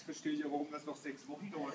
Jetzt verstehe ich ja, warum das noch sechs Wochen dauert.